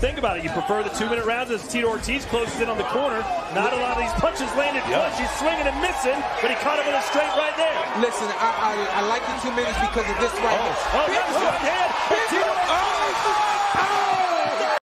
think about it. You prefer the two-minute rounds as Tito Ortiz closes in on the corner. Not a lot of these punches landed flush. He's swinging and missing, but he caught him with a straight right there. Listen, I, I, I like the two minutes because of this right Oh, here. Oh. oh